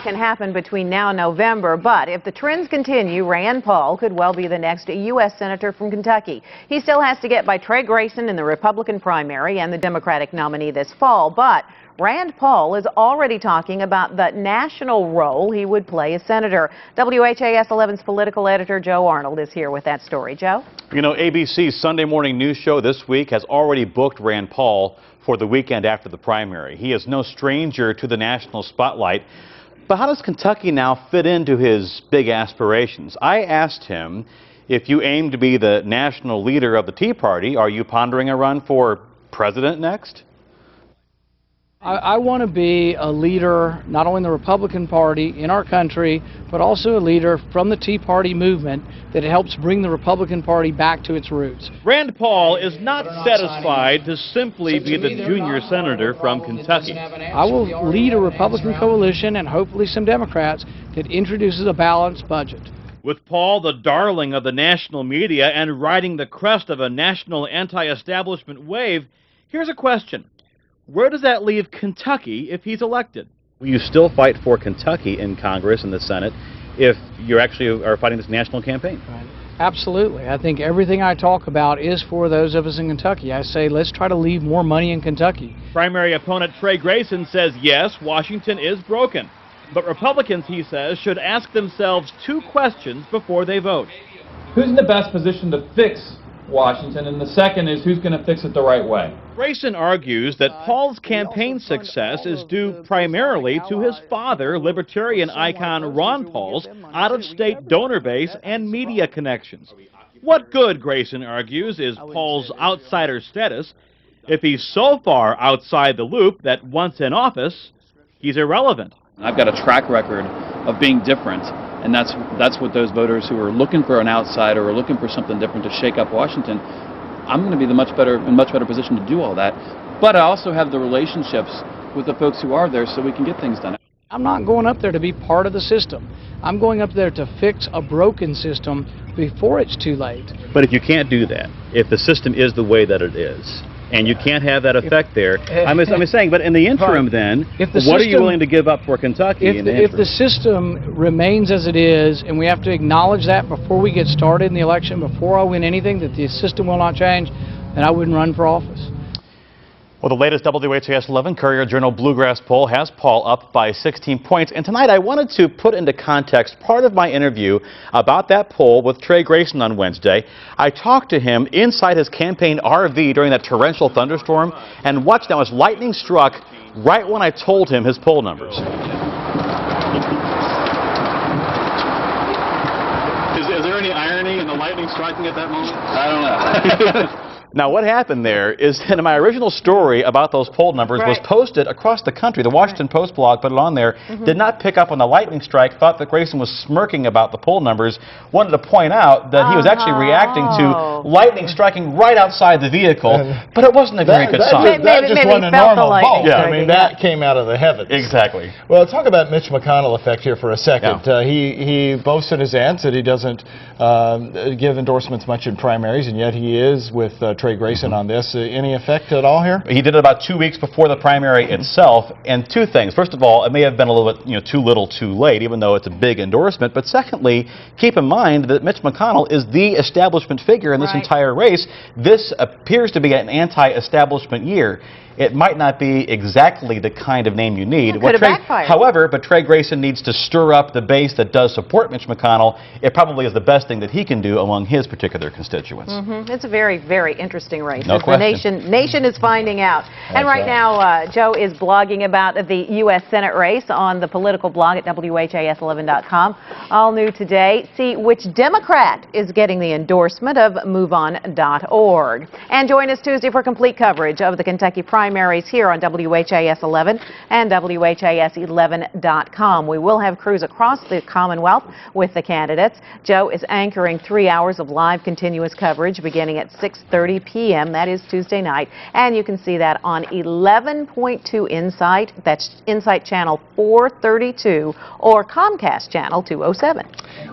can happen between now and November, but if the trends continue, Rand Paul could well be the next U.S. Senator from Kentucky. He still has to get by Trey Grayson in the Republican primary and the Democratic nominee this fall, but Rand Paul is already talking about the national role he would play as senator. WHAS 11's political editor Joe Arnold is here with that story. Joe? You know, ABC's Sunday morning news show this week has already booked Rand Paul for the weekend after the primary. He is no stranger to the national spotlight. But how does Kentucky now fit into his big aspirations? I asked him if you aim to be the national leader of the Tea Party, are you pondering a run for president next? I, I want to be a leader, not only in the Republican Party in our country, but also a leader from the Tea Party movement that helps bring the Republican Party back to its roots. Rand Paul is not satisfied to simply be the junior senator from Kentucky. I will lead a Republican coalition and hopefully some Democrats that introduces a balanced budget. With Paul the darling of the national media and riding the crest of a national anti-establishment wave, here's a question. Where does that leave Kentucky if he's elected? Will you still fight for Kentucky in Congress and the Senate if you actually are fighting this national campaign? Right. Absolutely. I think everything I talk about is for those of us in Kentucky. I say let's try to leave more money in Kentucky. Primary opponent Trey Grayson says yes, Washington is broken. But Republicans, he says, should ask themselves two questions before they vote. Who's in the best position to fix Washington, and the second is who's going to fix it the right way. Grayson argues that Paul's campaign success is due primarily to his father, libertarian icon Ron Paul's out-of-state donor base and media connections. What good, Grayson argues, is Paul's outsider status if he's so far outside the loop that once in office, he's irrelevant? I've got a track record of being different and that's that's what those voters who are looking for an outsider or looking for something different to shake up Washington. I'm going to be the much better in much better position to do all that. But I also have the relationships with the folks who are there, so we can get things done. I'm not going up there to be part of the system. I'm going up there to fix a broken system before it's too late. But if you can't do that, if the system is the way that it is, and you can't have that effect if, there. Eh, I'm, I'm saying, but in the eh, interim, then, the what system, are you willing to give up for Kentucky? If the, the if the system remains as it is, and we have to acknowledge that before we get started in the election, before I win anything, that the system will not change, then I wouldn't run for office. Well, the latest WHAS 11 Courier Journal Bluegrass poll has Paul up by 16 points. And tonight I wanted to put into context part of my interview about that poll with Trey Grayson on Wednesday. I talked to him inside his campaign RV during that torrential thunderstorm and watched now as lightning struck right when I told him his poll numbers. Is, is there any irony in the lightning striking at that moment? I don't know. Now, what happened there is that my original story about those poll numbers right. was posted across the country. The Washington right. Post blog put it on there, mm -hmm. did not pick up on the lightning strike, thought that Grayson was smirking about the poll numbers, wanted to point out that he was actually reacting to oh. lightning striking right outside the vehicle, but it wasn't a very that, good that sign. Just, that just wasn't a normal bolt. Yeah, I mean, that yeah. came out of the heavens. Exactly. Well, talk about Mitch McConnell effect here for a second. Yeah. Uh, he, he in his aunt that he doesn't um, give endorsements much in primaries, and yet he is with uh, Trey Grayson on this this uh, any effect at all here? He did it about two weeks before the primary itself, and two things. First of all, it may have been a little bit, you know, too little, too late, even though it's a big endorsement. But secondly, keep in mind that Mitch McConnell is the establishment figure in this right. entire race. This appears to be an anti-establishment year it might not be exactly the kind of name you need. It Trey, however, but Trey Grayson needs to stir up the base that does support Mitch McConnell. It probably is the best thing that he can do among his particular constituents. Mm -hmm. It's a very, very interesting race. No question. The nation, nation is finding out. That's and right, right. now, uh, Joe is blogging about the U.S. Senate race on the political blog at WHAS11.com. All new today. See which Democrat is getting the endorsement of MoveOn.org. And join us Tuesday for complete coverage of the Kentucky primaries here on WHAS 11 and WHAS11.com. We will have crews across the Commonwealth with the candidates. Joe is anchoring three hours of live continuous coverage beginning at 6.30 p.m. That is Tuesday night. And you can see that on 11.2 Insight. That's Insight Channel 432 or Comcast Channel 207.